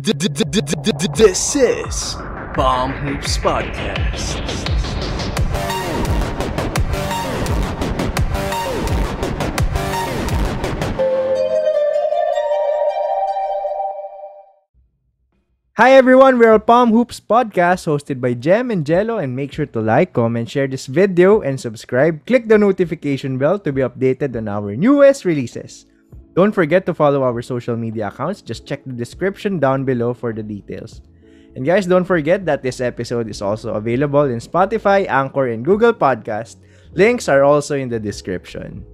This is Bomb Hoops Podcast. Hi everyone, we're Palm Hoops Podcast hosted by Jem and Jello and make sure to like, comment, share this video and subscribe. Click the notification bell to be updated on our newest releases. Don't forget to follow our social media accounts. Just check the description down below for the details. And guys, don't forget that this episode is also available in Spotify, Anchor, and Google Podcast. Links are also in the description.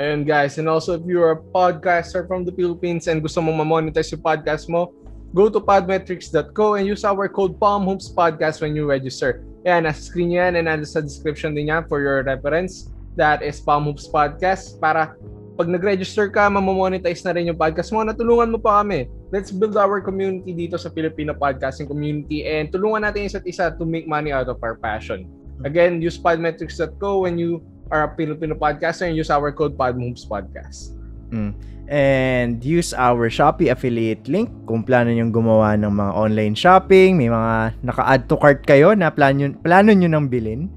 And guys, and also if you're a podcaster from the Philippines and gusto mong ma-monetize yung podcast mo, go to podmetrics.co and use our code PalmHoopsPodcast when you register. Yan, nasa screen yan and nasa description din yan for your reference. That is Palm Hoops Podcast para pag nag-register ka, mamomonetize na rin yung podcast mo. Natulungan mo pa kami. Let's build our community dito sa Filipino podcasting community and tulungan natin isa't isa to make money out of our passion. Again, use podmetrics.co when you are a Filipino podcaster and use our code PodMovesPodcast. Mm. And use our Shopee affiliate link kung plano nyo gumawa ng mga online shopping, may mga naka-add to cart kayo na plano, plano nyo nang bilhin.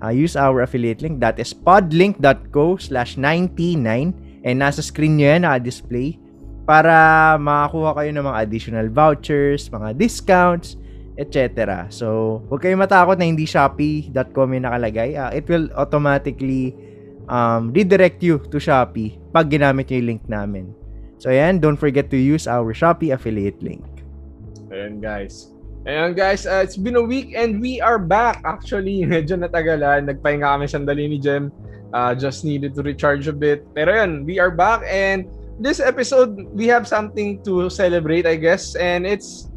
Uh, use our affiliate link that is podlink.co slash 99 and nasa screen nyo yan naka-display para makakuha kayo ng mga additional vouchers, mga discounts, etc. So, huwag kayong matakot na hindi shopee.com yung nakalagay. Uh, it will automatically um, redirect you to Shopee pag ginamit nyo yung link namin. So, ayan, don't forget to use our Shopee affiliate link. Ayan, guys. Ayan, guys. Uh, it's been a week and we are back. Actually, medyo natagalan. Nagpahinga kami sandali ni Jem. Uh, just needed to recharge a bit. Pero yun, we are back and this episode, we have something to celebrate, I guess. And it's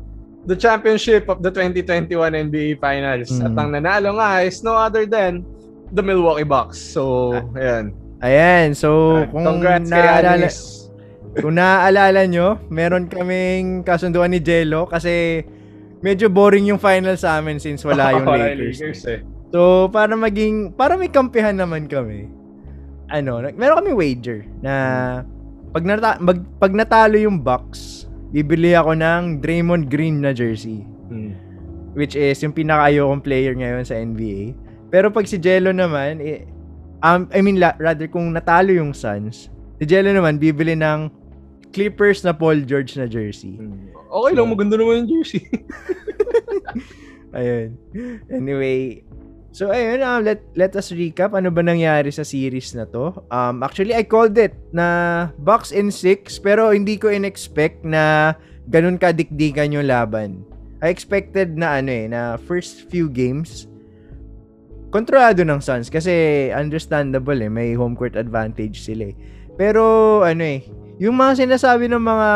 the championship of the 2021 NBA Finals. Mm. At ang nanalo nga is no other than the Milwaukee Bucks. So, ayan. Ayan, so Uh, kung Congrats Anis. kung naaalala nyo, meron kaming kasunduan ni Jello kasi medyo boring yung final sa amin since wala yung Wala Lakers. eh. So, para maging, para may kampihan naman kami, ano, meron kami wager na pag, nata- mag- pag natalo yung Bucks, bibili ako ng Draymond Green na jersey. Hmm. Which is yung pinaka-ayokong player ngayon sa NBA. Pero pag si Jello naman, eh, um, I mean, la- rather kung natalo yung Suns, si Jello naman bibili ng Clippers na Paul George na jersey. Okay lang, maganda naman yung jersey. Ayun. Anyway, so ayun, uh, let, let us recap. Ano ba nangyari sa series na to? Um, actually, I called it na Bucks in 6, pero hindi ko in-expect na ganun kadikdikan yung laban. I expected na ano eh, na first few games, kontrolado ng Suns kasi understandable eh, may home court advantage sila eh. Pero ano eh, yung mga sinasabi ng mga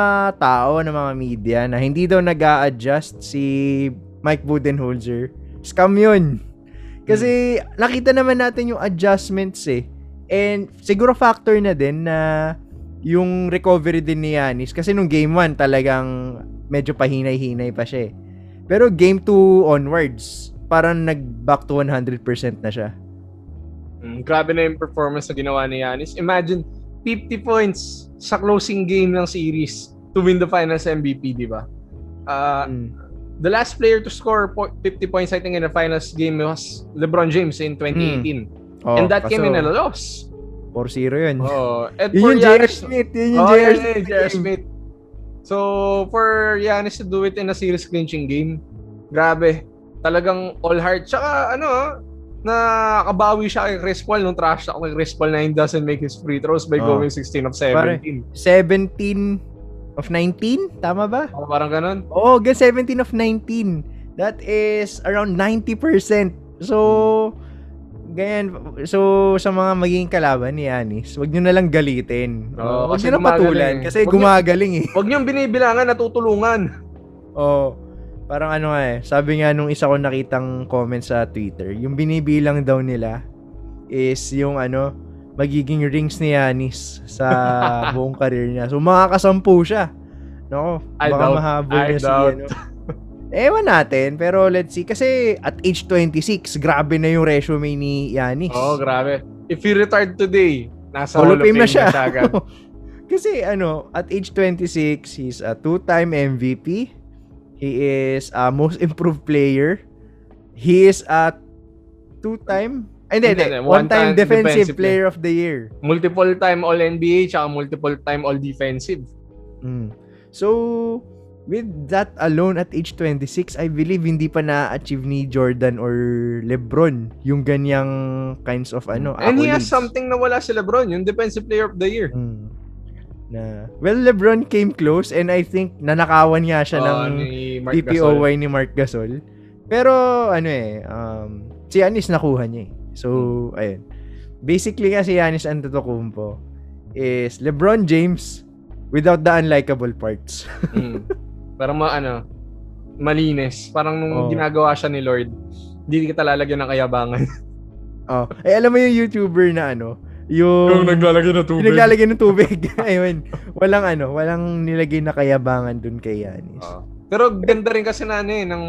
tao, ng mga media na hindi daw nag adjust si Mike Budenholzer, scam yun. Kasi nakita naman natin yung adjustments eh. And siguro factor na din na yung recovery din ni Yanis kasi nung game 1 talagang medyo pahinay-hinay pa siya eh. Pero game 2 onwards, parang nag back to 100% na siya. Mm, grabe na yung performance na ginawa ni Giannis. Imagine, 50 points sa closing game ng series to win the finals MVP, di ba? Uh, Mm. the last player to score po- 50 points, I think, in the finals game was LeBron James in 2018. Oh, And that came in a loss. 4-0 yun. Oh, and Yun for yung J.R. Smith. Yun yung oh, J.R. Smith. J.R. Smith. So, for Giannis to do it in a series clinching game, grabe. Talagang all heart. Tsaka, ano, nakakabawi siya kay Chris Paul nung trash talk kay Chris Paul na he doesn't make his free throws by Oh. going 16 of Pare. 17. 17 of 19? Tama ba? Oh, parang ganun. Oh, 17 of 19. That is around 90%. So, ganyan. So, sa mga magiging kalaban ni Anis, wag nyo na lang galitin. Oo, wag kasi nyo na patulan. gumagaling. Kasi Wag nyo- gumagaling eh. Huwag niyong binibilangan, natutulungan. Oo. Parang ano nga eh. Sabi nga nung isa ko nakitang comment sa Twitter, yung binibilang daw nila is yung ano, magiging rings ni Yanis sa buong career niya. So, makakasampu siya. No, I baka doubt. mahabol I niya si ano. Ewan natin, pero let's see. Kasi at age 26, grabe na yung resume ni Yanis. Oo, oh, grabe. If he retired today, nasa Hall of Fame na siya. agad. Kasi ano, at age 26, he's a two-time MVP, He is a most improved player. He is a two-time ay, hindi, Hindi. One-time One-time defensive, defensive player of the year. Multiple time All-NBA tsaka multiple time All-Defensive. Mm. So, with that alone at age 26, I believe hindi pa na-achieve ni Jordan or LeBron yung ganyang kinds of ano, And he has accolades. something na wala si LeBron, yung Defensive Player of the Year. Mm. Na, well, LeBron came close and I think nanakawan nga siya Oo, ng ni Mark Gasol. Ni Mark Gasol. Pero, ano eh, um, si Yanis nakuha niya eh. So, Hmm. ayun. Basically nga si Yanis Antetokounmpo is LeBron James without the unlikable parts. mm. Parang ma, ano, malinis. Parang nung Oo. ginagawa siya ni Lord, hindi kita lalagyan ng kayabangan. oh. Eh, alam mo yung YouTuber na ano, yung... naglalagay ng yung naglalagay ng tubig. ayun. Walang ano, walang nilagay na kayabangan dun kay Yanis. Oo. Pero ganda rin kasi na ano eh, ng,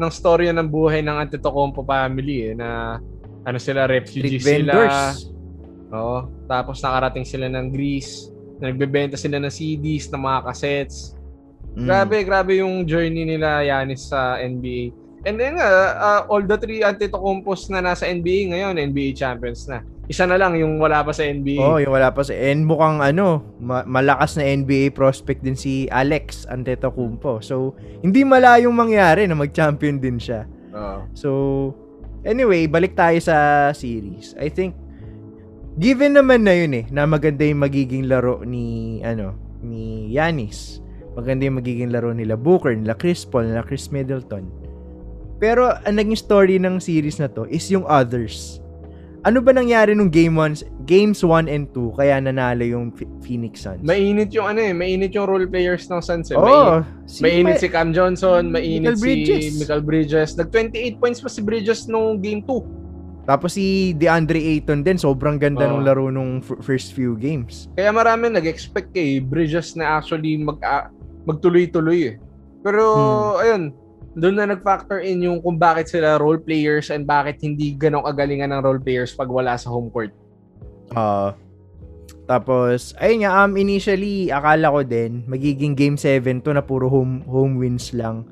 ng storya ng buhay ng Antetokounmpo family eh, na ano sila, Street refugees sila. vendors. Oo. Tapos nakarating sila ng Greece. Nagbebenta sila ng CDs, ng mga cassettes. Mm. Grabe, grabe yung journey nila Yanis sa NBA. And then uh, all the three Antetokounmpos na nasa NBA ngayon, NBA champions na. Isa na lang yung wala pa sa NBA. Oh, yung wala pa sa and mukhang ano, ma- malakas na NBA prospect din si Alex Antetokounmpo. So, hindi malayong mangyari na mag-champion din siya. Oo. So, anyway, balik tayo sa series. I think given naman na yun eh na maganda yung magiging laro ni ano, ni Yanis. Maganda yung magiging laro nila Booker, nila Chris Paul, nila Chris Middleton. Pero ang naging story ng series na to is yung others. Ano ba nangyari nung game 1, games 1 and 2 kaya nanalo yung Ph- Phoenix Suns? Mainit yung ano eh, mainit yung role players ng Suns eh. oh, mainit, mainit si Cam Johnson, mainit Michael si. Michael Bridges. Nag 28 points pa si Bridges nung game 2. Tapos si DeAndre Ayton din, sobrang ganda Oo. nung laro nung f- first few games. Kaya marami nag-expect kay Bridges na actually mag ah, magtuloy-tuloy eh. Pero Hmm. ayun, doon na nag-factor in yung kung bakit sila role players and bakit hindi ganong kagalingan ng role players pag wala sa home court. Ah. tapos, ayun nga, um, initially, akala ko din, magiging game 7 to na puro home, home wins lang.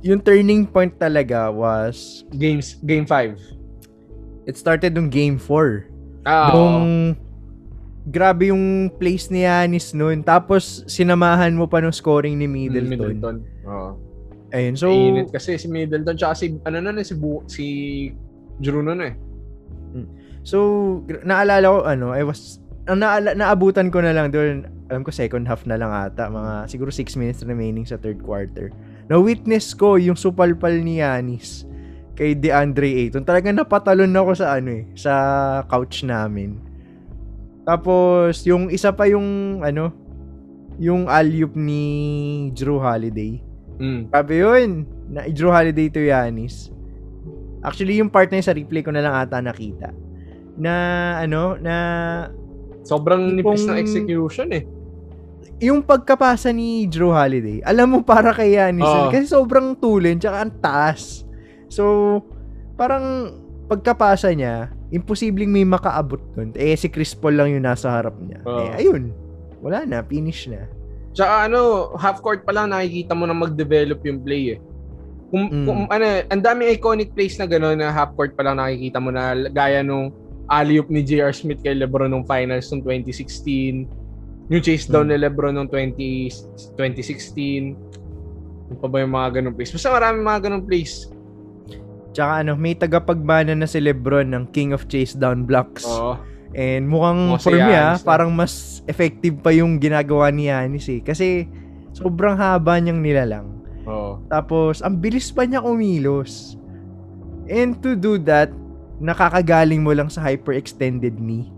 Yung turning point talaga was, Games game 5. it started nung game 4. Ah, oo. Nung, grabe yung place ni Yanis noon. Tapos, sinamahan mo pa ng scoring ni Middleton. Middleton. Oo. Ayun, so, Mainit kasi si Middleton tsaka si ano na si Bu, si Drew nun eh. So, gra- naalala ko, ano, I was, ang naala, naabutan ko na lang doon, alam ko second half na lang ata, mga siguro 6 minutes remaining sa third quarter. Na-witness ko yung supalpal ni Yanis kay DeAndre Ayton. Talagang napatalon ako sa ano eh, sa couch namin. Tapos, yung isa pa yung, ano, yung alley-oop ni Drew Holiday. Mm. Sabi yun, na Drew Holiday to Yanis. Actually, yung part na yun sa replay ko na lang ata nakita. Na, ano, na Sobrang nipis ng execution eh. yung pagkapasa ni Drew Holiday, alam mo para kay Yanis. Oo. Kasi sobrang tulin, tsaka ang taas. So, parang pagkapasa niya, imposibleng may makaabot nun. Eh, si Chris Paul lang yung nasa harap niya. Oo. Eh, ayun. Wala na, finish na. Tsaka ano, half court pa lang nakikita mo na mag-develop yung play eh. Kung, Mm. kung ano, ang daming iconic plays na gano'n na half court pa lang nakikita mo na gaya nung alley-oop ni J.R. Smith kay LeBron nung finals nung 2016. Yung chase down Mm. ni LeBron nung 20, 2016. Ano pa ba yung mga ganong plays? Basta maraming mga ganong plays. Tsaka ano, may tagapagmana na si Lebron ng King of Chase Down Blocks. Oo. And mukhang si for me ah, parang mas effective pa yung ginagawa ni Yanis eh. Kasi sobrang haba niyang nilalang. Oo. Tapos, ang bilis pa niya kumilos. And to do that, nakakagaling mo lang sa hyperextended knee.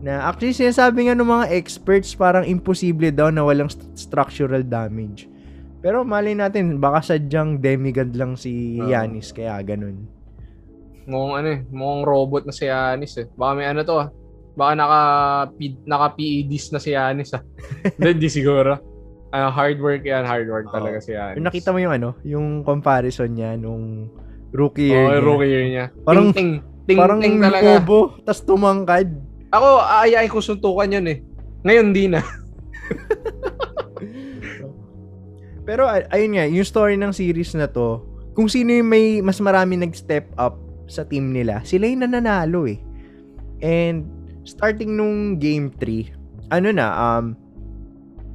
Na actually sinasabi nga ng mga experts parang imposible daw na walang st- structural damage. Pero mali natin, baka sadyang demigod lang si Oo. Yanis kaya ganun. Mukhang ano eh, mukhang robot na si Yanis eh. Baka may ano to ah. Baka naka, naka PEDs na si Yanis ah. Hindi, di siguro. Ah, hard work yan, hard work Oo. talaga si Yanis. Yung nakita mo yung ano, yung comparison niya nung rookie year Oo, niya. rookie year niya. Parang- ting, ting, Parang ting talaga. lobo, tas tumangkad. Ako, aayain ko suntukan yun eh. Ngayon di na. Pero ay- ayun nga, yung story ng series na to, kung sino yung may mas marami nag-step up sa team nila, sila yung nananalo eh. And starting nung game 3, ano na, um,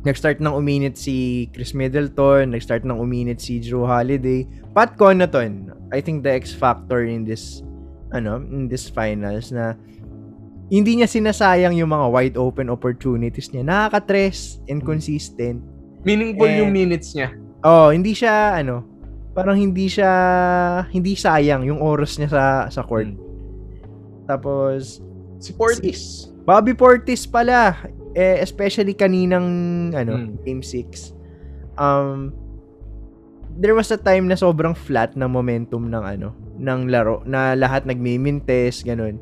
nag-start nang uminit si Chris Middleton, nag-start nang uminit si Drew Holiday, Pat Connaughton, I think the X factor in this ano, in this finals na hindi niya sinasayang yung mga wide open opportunities niya. Nakaka-tres and consistent. Meaningful And- yung minutes niya. Oh, hindi siya ano, parang hindi siya hindi sayang yung oras niya sa sa court. Hmm. Tapos Si Portis. Bobby Portis pala, eh, especially kaninang ano, Hmm. game 6. Um there was a time na sobrang flat ng momentum ng ano, ng laro na lahat nagmimintes, ganun.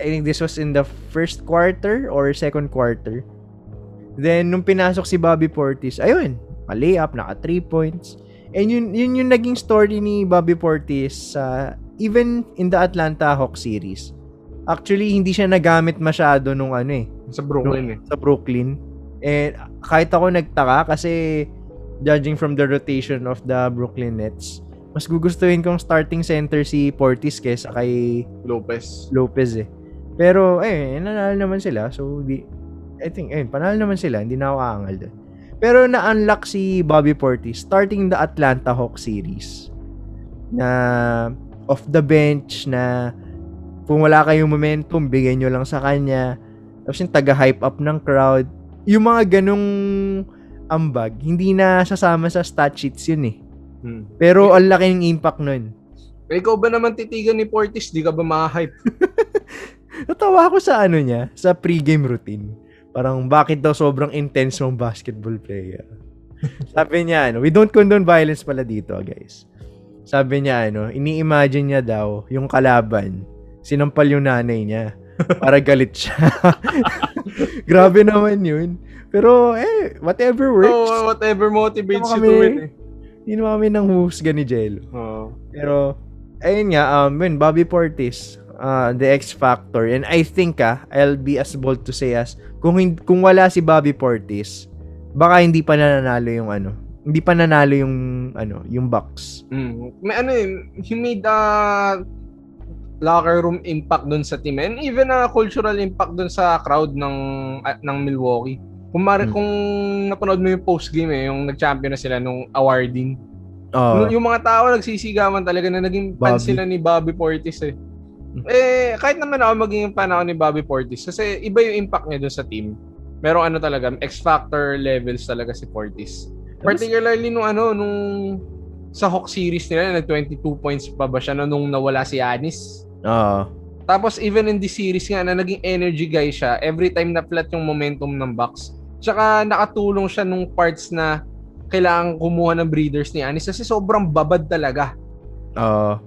I think this was in the first quarter or second quarter. Then nung pinasok si Bobby Portis, ayun, layup, naka 3 points. And yun, yun yung naging story ni Bobby Portis sa even in the Atlanta Hawks series. Actually, hindi siya nagamit masyado nung ano eh, Sa Brooklyn eh. sa Brooklyn. And kahit ako nagtaka kasi judging from the rotation of the Brooklyn Nets, mas gugustuhin kong starting center si Portis kesa kay Lopez. Lopez eh. Pero eh, nanalo naman sila. So, di, I think, eh, panalo naman sila. Hindi na ako aangal doon. Pero na-unlock si Bobby Portis starting the Atlanta Hawks series. Na off the bench na kung wala kayong momentum, bigyan nyo lang sa kanya. Tapos yung taga-hype up ng crowd. Yung mga ganong ambag, hindi na sasama sa stat sheets yun eh. Hmm. Pero ang laki ng impact nun. Eh, ikaw ba naman titigan ni Portis? Di ka ba ma-hype? Natawa ako sa ano niya, sa pre-game routine. Parang bakit daw sobrang intense mong basketball player. Sabi niya, ano, we don't condone violence pala dito, guys. Sabi niya, ano, ini-imagine niya daw yung kalaban, sinampal yung nanay niya para galit siya. Grabe naman yun. Pero, eh, whatever works. So, whatever motivates you to kami. win eh. Hindi naman kami ng husga ni Jello. Oo. Pero, ayun nga, um, yun, Bobby Portis, uh, the X Factor. And I think, ah, I'll be as bold to say as, kung, kung wala si Bobby Portis, baka hindi pa nanalo yung ano, hindi pa nanalo yung, ano, yung Bucks. Mm. May ano eh, he made a locker room impact dun sa team and even a cultural impact dun sa crowd ng ah, ng Milwaukee. Kung mari, Mm. kung napanood mo yung post game eh, yung nag-champion na sila nung awarding. Oh, Yung- yung mga tao nagsisigawan talaga na naging fan Bobby. sila ni Bobby Portis eh. Mm. Eh, kahit naman ako maging fan ako ni Bobby Portis kasi iba yung impact niya dun sa team. Merong ano talaga, X-Factor levels talaga si Portis. Particularly nung ano, nung sa Hawk series nila, nag 22 points pa ba siya no, nung nawala si Anis. Oo. Tapos even in the series nga na naging energy guy siya, every time na flat yung momentum ng Bucks. Tsaka nakatulong siya nung parts na kailangan kumuha ng breeders ni Anis kasi sobrang babad talaga. Oo.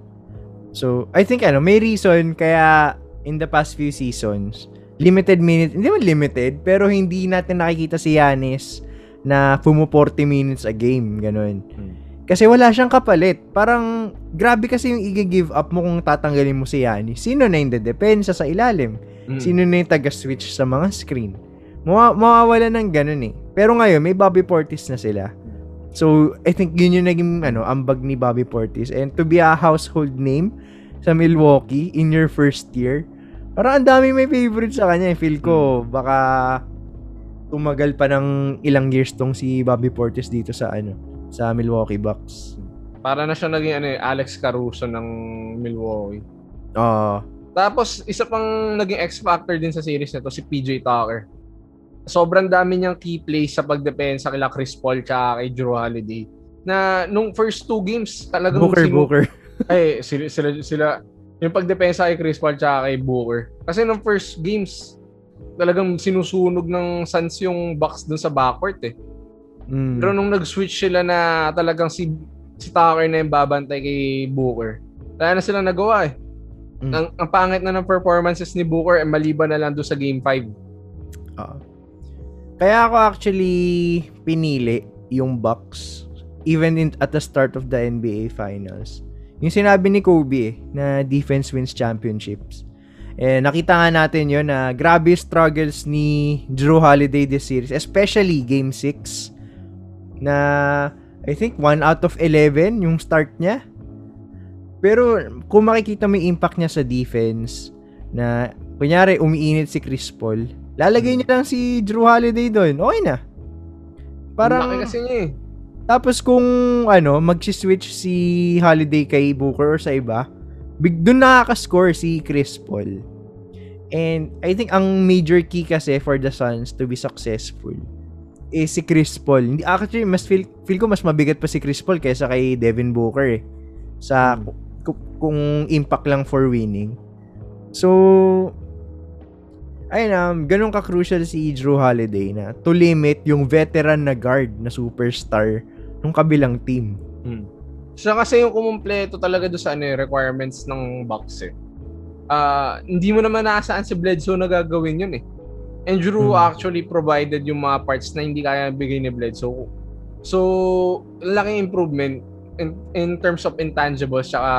So, I think ano, may reason kaya in the past few seasons, limited minutes, hindi man limited, pero hindi natin nakikita si Yanis na fumu 40 minutes a game, ganun. Hmm. Kasi wala siyang kapalit. Parang, grabe kasi yung i-give up mo kung tatanggalin mo si Yanis. Sino na yung depensa sa ilalim? Mm. Sino na yung taga-switch sa mga screen? Mawa- mawawala ng ganun eh. Pero ngayon, may Bobby Portis na sila. So, I think yun yung naging ano, ambag ni Bobby Portis. And to be a household name sa Milwaukee in your first year, parang ang dami may favorite sa kanya. Feel ko, baka tumagal pa ng ilang years tong si Bobby Portis dito sa ano sa Milwaukee Bucks. Para na siya naging ano, eh, Alex Caruso ng Milwaukee. Oo. Tapos, isa pang naging X-factor din sa series na to, si PJ Tucker. Sobrang dami niyang key plays sa pagdepensa kila Chris Paul tsaka kay Drew Holiday. Na nung first two games, talagang Booker, sinu- Booker. Ay, sila, sila, sila, yung pagdepensa kay Chris Paul tsaka kay Booker. Kasi nung first games, talagang sinusunog ng Suns yung Bucks dun sa backcourt eh. Mm. Pero nung nag-switch sila na talagang si si Tucker na yung babantay kay Booker, wala na silang nagawa eh. Mm. Ang, ang pangit na ng performances ni Booker eh, maliban na lang doon sa Game 5. Oo. Kaya ako actually pinili yung Bucks even in, at the start of the NBA Finals. Yung sinabi ni Kobe eh, na defense wins championships. Eh, nakita nga natin yun na grabe struggles ni Drew Holiday this series, especially Game 6 na I think 1 out of 11 yung start niya. Pero kung makikita mo yung impact niya sa defense na kunyari umiinit si Chris Paul, lalagay niya lang si Drew Holiday doon. Okay na. Parang, Parang kasi niya eh. tapos kung ano, mag-switch si Holiday kay Booker or sa iba, big doon nakaka-score si Chris Paul. And I think ang major key kasi for the Suns to be successful is si Chris Paul. Hindi actually mas feel feel ko mas mabigat pa si Chris Paul kaysa kay Devin Booker eh. Sa ku- kung impact lang for winning. So ayun um, ganun ka-crucial si Drew Holiday na to limit yung veteran na guard na superstar ng kabilang team. Hmm. Siya kasi yung kumumpleto talaga do sa ano, eh, requirements ng box eh. Ah, hindi mo naman nasaan si Bledsoe na gagawin yun eh. And Drew Hmm. actually provided yung mga parts na hindi kaya bigay ni Bledsoe. So, laking improvement in, in terms of intangibles tsaka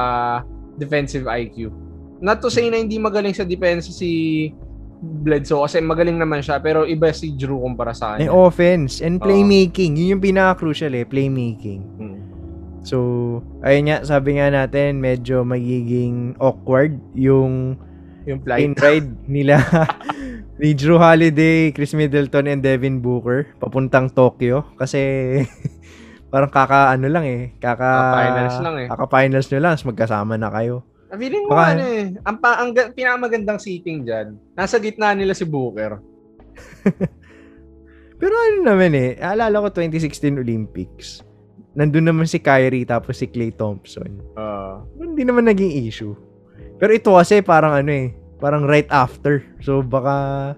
defensive IQ. Not to say na hindi magaling sa depensa si Bledsoe kasi magaling naman siya pero iba si Drew kumpara sa kanya. offense and playmaking. Yun yung pinaka-crucial eh, playmaking. Hmm. So, ayun nga, sabi nga natin, medyo magiging awkward yung Yung plane ride nila ni Drew Holiday, Chris Middleton, and Devin Booker papuntang Tokyo. Kasi parang kaka ano lang eh. Kaka, Kaka-finals lang eh. Kaka-finals nyo lang, magkasama na kayo. Ah, Feeling mo Baka- ano eh, ang, pa, ang ga- pinakamagandang seating dyan, nasa gitna nila si Booker. Pero ano naman eh, alala ko 2016 Olympics. Nandun naman si Kyrie tapos si Klay Thompson. Uh, Hindi naman naging issue. Pero ito kasi parang ano eh, parang right after. So baka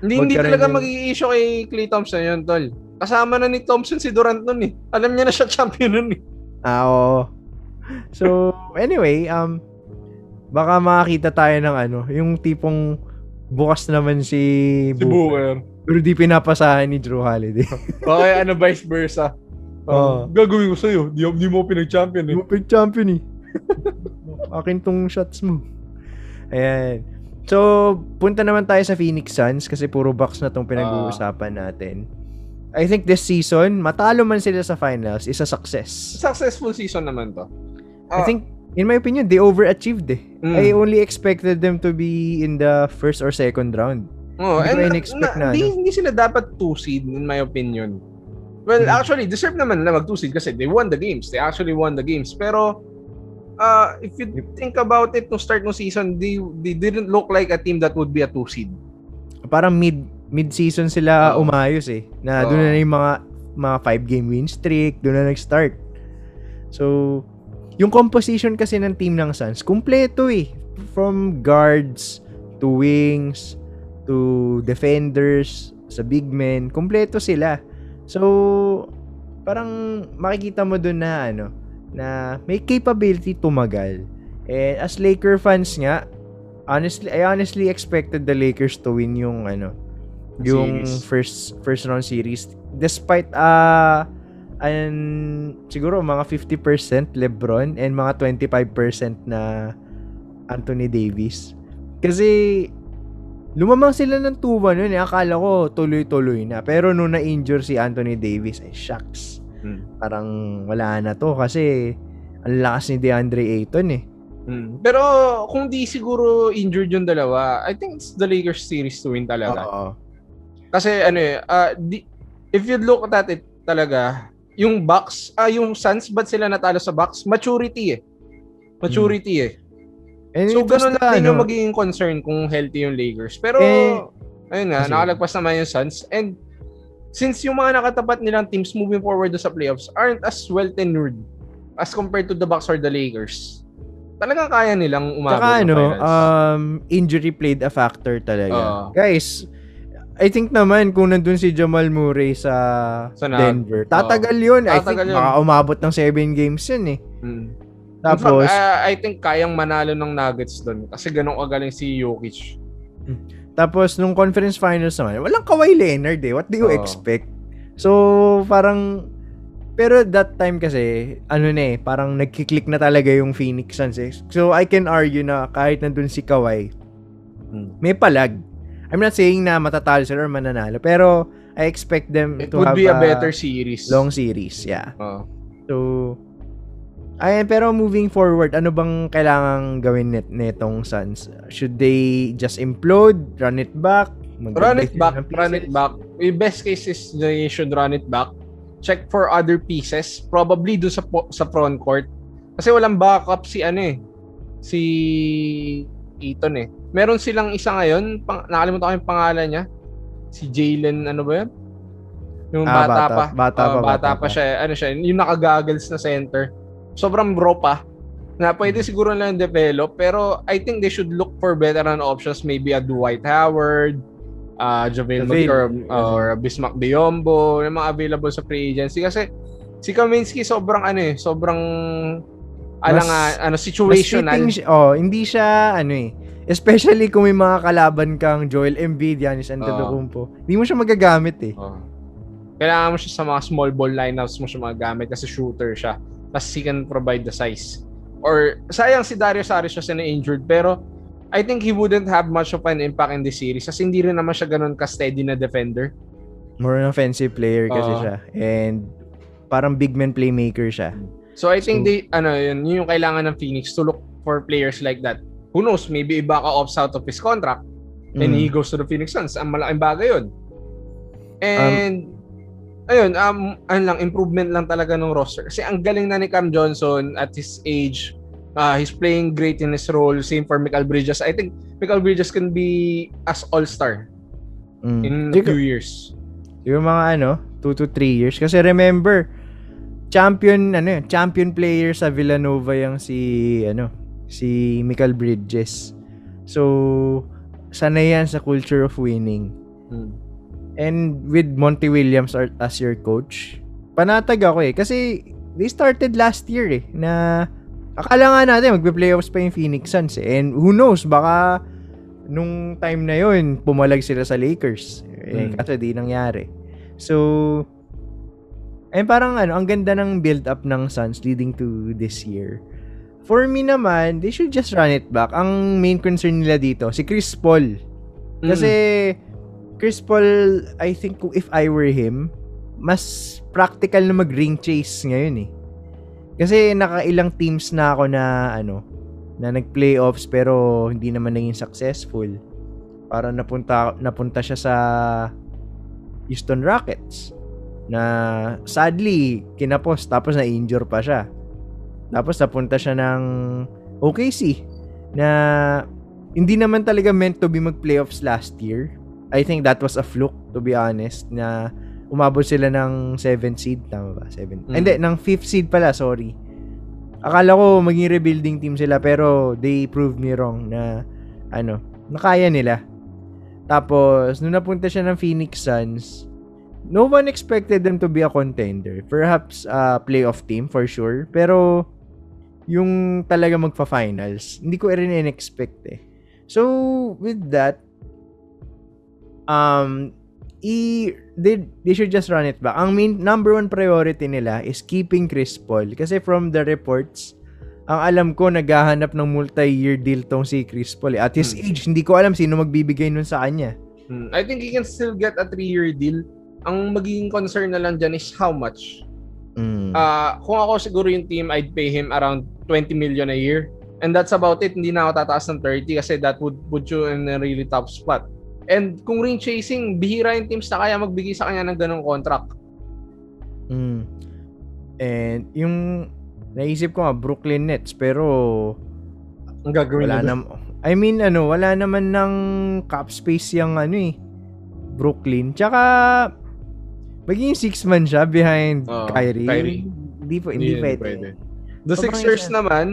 hindi, hindi talaga yung- magiging issue kay Klay Thompson yun, tol. Kasama na ni Thompson si Durant nun eh. Alam niya na siya champion nun eh. Ah, oo. So, anyway, um, baka makakita tayo ng ano, yung tipong bukas naman si, Si Booker. Pero di pinapasahan ni Drew Holiday. Okay, ano vice versa. Um, Gagawin ko sa'yo. Di, di mo pinag-champion eh. Yung pig champion eh. Akin tong shots mo. Ayan. So, punta naman tayo sa Phoenix Suns kasi puro box na tong pinag-uusapan natin. I think this season, matalo man sila sa finals, is a success. Successful season naman to. I Ah, think, in my opinion, they overachieved eh. Mm. I only expected them to be in the first or second round. Oh, Hindi and in-expect na, hindi, ano. hindi sila dapat two seed in my opinion. Well, Hmm. actually, deserve naman na mag two seed kasi they won the games. They actually won the games. Pero uh, if you think about it no start no season, they they didn't look like a team that would be a two seed. Parang mid mid-season sila Oo. umayos eh. Na Oo. doon na yung mga mga five game win streak, doon na nag-start. So, yung composition kasi ng team ng Suns, kumpleto eh. From guards to wings to defenders sa big men, kumpleto sila. So, parang makikita mo doon na ano, na may capability tumagal. And as Laker fans nga, honestly, I honestly expected the Lakers to win yung ano, yung Series. first first round series despite uh an siguro mga 50% LeBron and mga 25% na Anthony Davis. Kasi lumamang sila ng 2-1 noon eh. Akala ko tuloy-tuloy na. Pero nung na-injure si Anthony Davis, ay shucks. Hmm. Parang wala na to kasi ang lakas ni DeAndre Ayton eh. Hmm. Pero kung di siguro injured yung dalawa, I think it's the Lakers series to win talaga. Oo. Kasi ano eh, ah, di, if you look at it talaga, yung Bucks, ah yung Suns, ba't sila natalo sa Bucks? Maturity eh. Maturity eh. And So, ganun lang din ano, yung magiging concern kung healthy yung Lakers. Pero, Eh, ayun nga, kasi- nakalagpas naman yung Suns. And, since yung mga nakatapat nilang teams moving forward sa playoffs aren't as well tenured as compared to the Bucks or the Lakers, talagang kaya nilang umabot Tsaka ng ano, finals. um, injury played a factor talaga. Oo. Guys, I think naman kung nandun si Jamal Murray sa, Sa na- Denver, tatagal yun. I Tatagal think yun. baka umabot ng 7 games yun eh. Mm. Tapos, fact, ah, I think kayang manalo ng Nuggets doon kasi ganun kagaling si Jokic. Tapos nung conference finals naman, walang Kawhi Leonard eh. What do you Oo. expect? So, parang, pero that time kasi, ano na eh, parang nagkiklik na talaga yung Phoenix Suns eh. So, I can argue na kahit nandun si Kawhi, Hmm. may palag. I'm not saying na matatalo sila or mananalo, pero I expect them It to would have be a better series. long series, yeah. Oo. So, ayan, pero moving forward, ano bang kailangan gawin net netong Suns? Should they just implode, run it back? Run it back, run it back. Yung best case is they should run it back. Check for other pieces. Probably do sa sa front court. Kasi walang backup si ano eh. Si Eaton eh. Meron silang isa ngayon, pang, nakalimutan ko yung pangalan niya. Si Jalen, ano ba yun? Yung Ah, bata, bata. pa. Bata Oo, pa, bata, bata pa pa. siya. Ano siya, yung nakagagals na center. Sobrang bro pa. Na pwede siguro lang develop, pero I think they should look for veteran options. Maybe a Dwight Howard, uh, JaVale McGee, or, or Bismack Biombo, yung mga available sa free agency. Kasi si Kaminsky sobrang ano eh, sobrang alang ano Mas situational. fitting siya- oh, hindi siya ano eh. Especially kung may mga kalaban kang Joel Embiid, Giannis Antetokounmpo. Hindi mo siya magagamit eh. Oh. Kailangan mo siya sa mga small ball lineups mo siya magagamit kasi shooter siya. Tapos he can provide the size. Or, sayang si Dario Saric kasi na-injured, pero I think he wouldn't have much of an impact in this series kasi hindi rin naman siya ganun ka-steady na defender. More an offensive player kasi Oo. siya. And parang big man playmaker siya. So I think So- they, ano, yun, yun yung kailangan ng Phoenix to look for players like that. Who knows, maybe Ibaka opts out of his contract and Mm. he goes to the Phoenix Suns. Ang malaking bagay yun. And, ayun, um, ano lang, improvement lang talaga ng roster. Kasi ang galing na ni Cam Johnson at his age. Uh, he's playing great in his role. Same for Michael Bridges. I think Michael Bridges can be as all-star Mm. in a few years. Yung mga ano, 2 to 3 years. Kasi remember, champion, ano yun, champion player sa Villanova yung si, ano, si Michael Bridges. So, sanay yan sa culture of winning. Hmm. And with Monty Williams as your coach, panatag ako eh. Kasi they started last year eh, na akala nga natin magpe-playoffs pa yung Phoenix Suns eh. And who knows, baka nung time na yun, pumalag sila sa Lakers. Eh, Mm. kaso di nangyari. So, eh parang ano, ang ganda ng build-up ng Suns leading to this year. For me naman, they should just run it back. Ang main concern nila dito, si Chris Paul. Kasi, Chris Paul, I think if I were him, mas practical na mag-ring chase ngayon eh. Kasi nakailang teams na ako na ano, na nag-playoffs pero hindi naman naging successful. Para napunta napunta siya sa Houston Rockets na sadly kinapos tapos na-injure pa siya. Tapos napunta siya ng OKC na hindi naman talaga meant to be mag-playoffs last year. I think that was a fluke to be honest na umabot sila ng 7th seed tama ba? 7. Mm. Hindi, ng 5th seed pala, sorry. Akala ko maging rebuilding team sila pero they proved me wrong na ano, nakaya nila. Tapos, nung napunta siya ng Phoenix Suns, no one expected them to be a contender. Perhaps a playoff team for sure. Pero, yung talaga magpa-finals, hindi ko rin in-expect eh. So, with that, um, i they, they should just run it back. Ang main, number one priority nila is keeping Chris Paul. Kasi from the reports, ang alam ko, naghahanap ng multi-year deal tong si Chris Paul. eh. At his Hmm. age, hindi ko alam sino magbibigay nun sa kanya. Hmm. I think he can still get a three-year deal. Ang magiging concern na lang dyan is how much. Mm. Ah, kung ako siguro yung team, I'd pay him around 20 million a year. And that's about it. Hindi na ako tataas ng 30 kasi that would put you in a really tough spot. And kung ring chasing, bihira yung teams na kaya magbigay sa kanya ng ganong contract. Mm. And yung naisip ko nga Brooklyn Nets pero Ang gagawin wala nam I mean ano, wala naman ng cap space yung ano eh Brooklyn. Tsaka magiging six man siya behind Oo, Kyrie. Kyrie. Hindi po, hindi, Hindi, pwede. pwede. The Sobrang Sixers naman,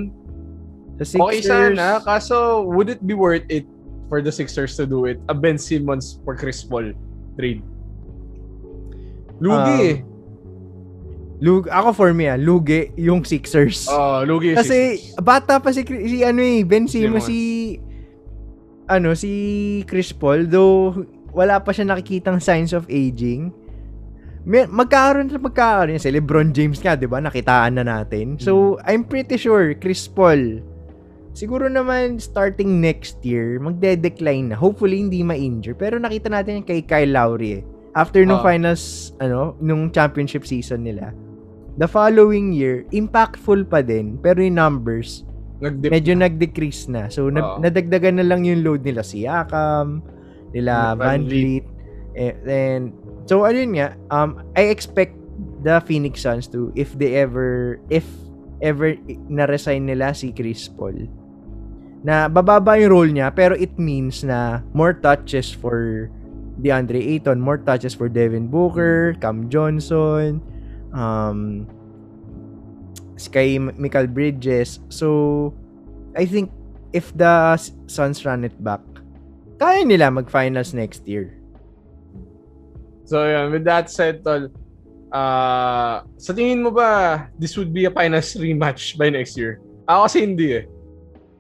Sa Sixers, okay sana. Kaso, would it be worth it for the Sixers to do it? A Ben Simmons for Chris Paul trade. Lugi Um, eh. Lug, ako for me ah, lugi yung Sixers. Oh, lugi yung Kasi Sixers. bata pa si, si ano eh, Ben Simmons, si ano, si Chris Paul, though wala pa siya nakikitang signs of aging. May, magkakaroon sa magkakaroon yan. Si Lebron James nga, di ba? Nakitaan na natin. So, I'm pretty sure, Chris Paul, siguro naman starting next year, magde-decline na. Hopefully, hindi ma-injure. Pero nakita natin kay Kyle Lowry eh. After nung Ah. finals, ano, nung championship season nila, the following year, impactful pa din, pero yung numbers, Nag-dip. medyo nag-decrease na. So, na- Oo. nadagdagan na lang yung load nila si Yakam, nila Van Vliet. Eh, and, so, ayun nga, um, I expect the Phoenix Suns to, if they ever, if ever na-resign nila si Chris Paul, na bababa yung role niya, pero it means na more touches for DeAndre Ayton, more touches for Devin Booker, Cam Johnson, um, Sky Michael Bridges. So, I think if the Suns run it back, kaya nila mag-finals next year. So, yun. With that said, tol, uh, sa tingin mo ba, this would be a finals rematch by next year? Ako kasi hindi eh.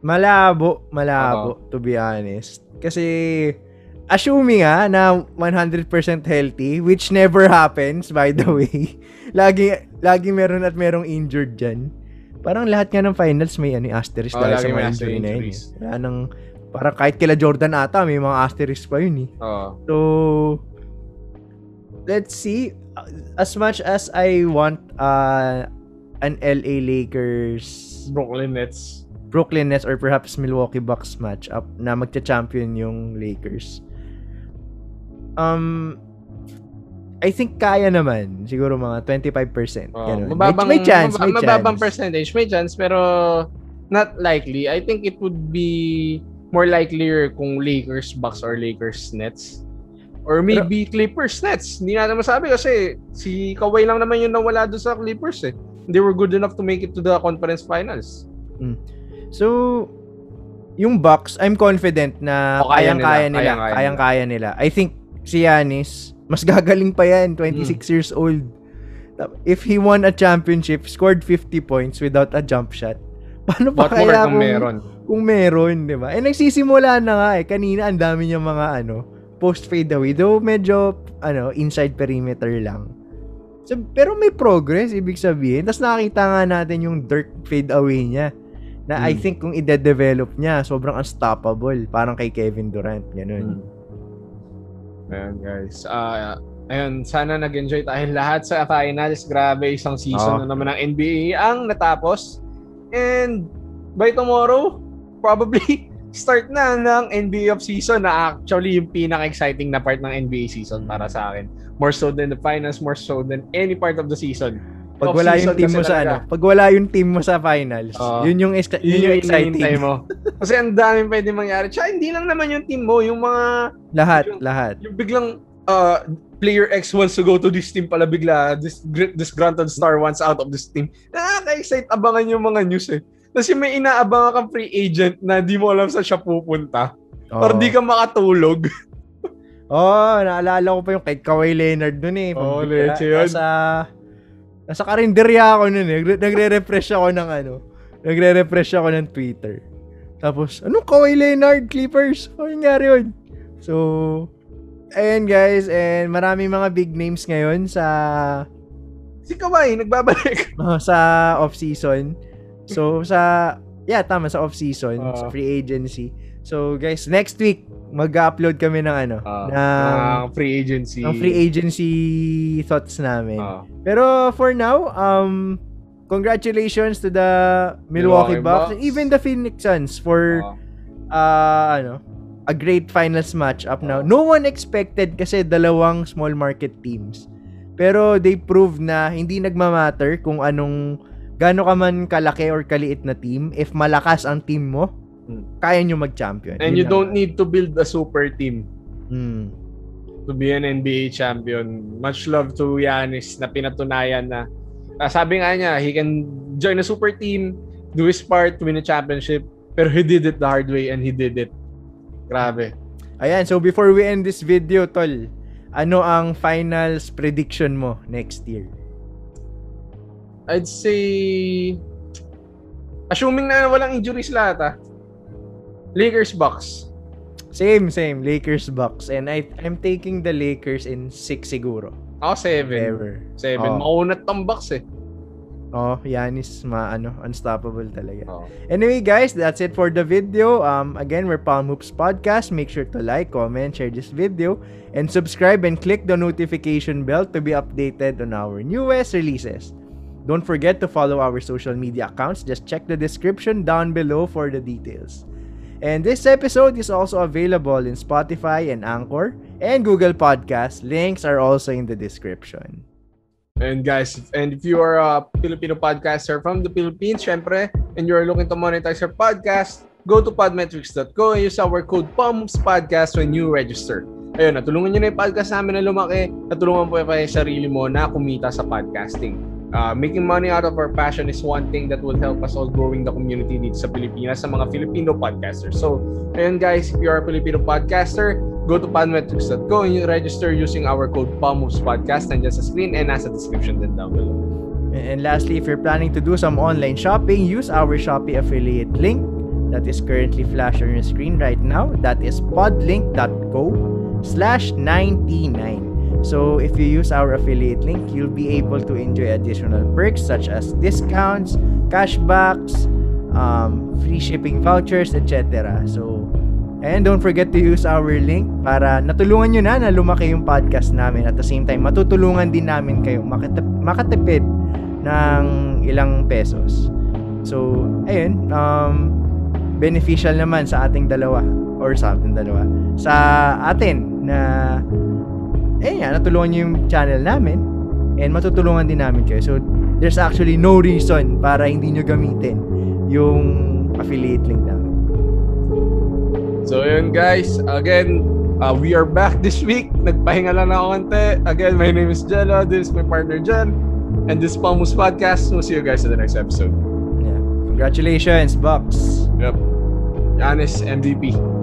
Malabo, malabo, to be honest. Kasi, assuming nga na 100% healthy, which never happens, by the way. lagi, lagi meron at merong injured dyan. Parang lahat nga ng finals may ano, asterisk dahil Oh, lagi sa mga injury na yun. eh. Wala nang, parang kahit kila Jordan ata, may mga asterisk pa yun eh. Oo. So, let's see. As much as I want uh, an LA Lakers Brooklyn Nets. Brooklyn Nets or perhaps Milwaukee Bucks matchup na magcha-champion yung Lakers. Um, I think kaya naman. Siguro mga 25%. Oo. ganun. mababang, may, may chance, may mababang chance. percentage. May chance, pero not likely. I think it would be more likelier kung Lakers, Bucks, or Lakers, Nets. Or maybe Clippers, Nets. Hindi natin masabi kasi si Kawhi lang naman yung nawala doon sa Clippers eh. They were good enough to make it to the conference finals. So, yung Bucks, I'm confident na O, kaya kayang-kaya nila, nila. kayang-kaya nila. I think si Giannis, mas gagaling pa yan, 26 years old. If he won a championship, scored 50 points without a jump shot, paano pa more kaya kung meron? kung meron, di ba? Eh, nagsisimula na nga eh. Kanina, ang dami niya mga, ano, post fade away. Though, medyo, ano, inside perimeter lang. So, pero may progress, ibig sabihin. Tapos nakita nga natin yung dirt fade away niya. Na I Hmm. think kung i-develop niya, sobrang unstoppable. Parang kay Kevin Durant, ganun. Hmm. Ayan guys. Ah, ayun, sana nag-enjoy tayo lahat sa finals. Grabe, isang season Oo. na naman ng NBA ang natapos. And by tomorrow, probably start na ng NBA of season na actually yung pinaka-exciting na part ng NBA season para sa akin. More so than the finals, more so than any part of the season. Pag wala yung team mo sa ano, pag wala yung team mo sa finals, Oo. yun yung, ex- yun yung exciting. mo. Kasi ang daming pwede mangyari. Tsaka hindi lang naman yung team mo, yung mga Lahat, Yung- lahat. yung biglang uh, player X wants to go to this team pala bigla this gr- disgruntled star wants out of this team. Nakaka-excite abangan yung mga news eh. Kasi may inaabangan kang free agent na di mo alam saan siya pupunta. Or Oo. di ka makatulog. Oh, naalala ko pa yung kay Kawhi Leonard nun eh. Oo, Pambira- leche yun. Nasa, nasa karinderya ako nun eh. Nagre- Nagre-refresh ako ng ano. Nagre-refresh ako ng Twitter. Tapos, anong Kawhi Leonard Clippers? Ano nangyari yun? So, ayan guys. And maraming mga big names ngayon sa Si Kawhi, nagbabalik. uh, sa off-season. So, sa, yeah, tama, sa off-season, Oo. sa free agency. So, guys, next week, mag-upload kami ng ano, Uh, ng, free agency. ng free agency thoughts namin. Ah. Pero for now, um, congratulations to the Milwaukee, Milwaukee Bucks, Bucks. even the Phoenix Suns for, Ah. uh, ano, a great finals matchup now. Oo. No one expected kasi dalawang small market teams. Pero they proved na hindi nagmamatter kung anong gaano ka man kalaki or kaliit na team. If malakas ang team mo. Kaya nyo mag-champion. And Yun you lang. don't need to build a super team Hmm. to be an NBA champion. Much love to Giannis na pinatunayan na ah, sabi nga niya, he can join a super team, do his part, win a championship, pero he did it the hard way and he did it. Grabe. Ayan, so before we end this video, tol, ano ang finals prediction mo next year? I'd say assuming na walang injuries lahat ah. Lakers Bucks. Same, same. Lakers, Bucks. And I, I'm taking the Lakers in 6 siguro. Ako seven. Ever. Seven. Oh. Maunat tong Bucks eh. Oh, Yanis, ma, ano, unstoppable talaga. Oh. Anyway, guys, that's it for the video. Um, again, we're Palm Hoops Podcast. Make sure to like, comment, share this video, and subscribe and click the notification bell to be updated on our newest releases. Don't forget to follow our social media accounts. Just check the description down below for the details. And this episode is also available in Spotify and Anchor and Google Podcasts. Links are also in the description. And guys, and if you are a Filipino podcaster from the Philippines, syempre, and you're looking to monetize your podcast, go to podmetrics.co and use our code POMPSPODCAST when you register. Ayun, natulungan nyo na yung podcast namin na lumaki, natulungan po kayo sarili mo na kumita sa podcasting. Uh, making money out of our passion is one thing that will help us all growing the community dito sa Pilipinas sa mga Filipino podcasters. So, ayun guys, if you are a Filipino podcaster, go to podmetrics.co and you register using our code POMPSPODCAST nandiyan sa screen and nasa description din down below. And lastly, if you're planning to do some online shopping, use our Shopee affiliate link that is currently flashed on your screen right now. That is podlink.co slash 99. So if you use our affiliate link, you'll be able to enjoy additional perks such as discounts, cashbacks, um, free shipping vouchers, etc. So, and don't forget to use our link para natulungan nyo na na lumaki yung podcast namin. At the same time, matutulungan din namin kayo makatip- makatipid ng ilang pesos. So, ayun, um, beneficial naman sa ating dalawa or sa ating dalawa. Sa atin na eh nga, natulungan nyo yung channel namin and matutulungan din namin kayo. So, there's actually no reason para hindi nyo gamitin yung affiliate link namin. So yun guys, again, uh, we are back this week. Nagpahinga lang ako konti. Again, my name is Jello. This is my partner Jen. And this is Palmus Podcast. We'll see you guys in the next episode. Yeah. Congratulations, Bucks! Yep. Giannis MVP.